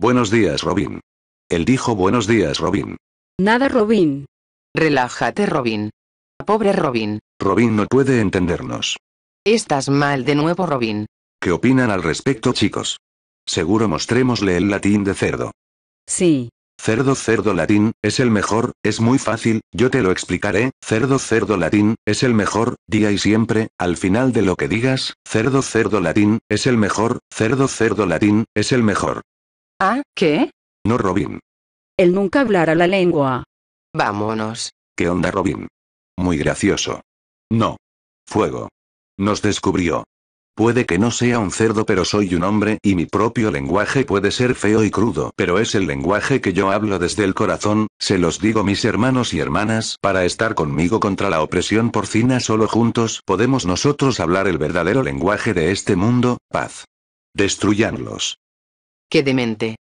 Buenos días, Robin. Él dijo buenos días, Robin. Nada, Robin. Relájate, Robin. Pobre Robin. Robin no puede entendernos. Estás mal de nuevo, Robin. ¿Qué opinan al respecto, chicos? Seguro mostrémosle el latín de cerdo. Sí. Cerdo cerdo latín, es el mejor, es muy fácil, yo te lo explicaré, cerdo cerdo latín, es el mejor, día y siempre, al final de lo que digas, cerdo cerdo latín, es el mejor, cerdo cerdo latín, es el mejor. ¿Ah, qué? No Robin. Él nunca hablará la lengua. Vámonos. ¿Qué onda Robin? Muy gracioso. No. Fuego. Nos descubrió. Puede que no sea un cerdo pero soy un hombre y mi propio lenguaje puede ser feo y crudo, pero es el lenguaje que yo hablo desde el corazón, se los digo mis hermanos y hermanas, para estar conmigo contra la opresión porcina solo juntos podemos nosotros hablar el verdadero lenguaje de este mundo, paz. Destruyanlos. Qué demente.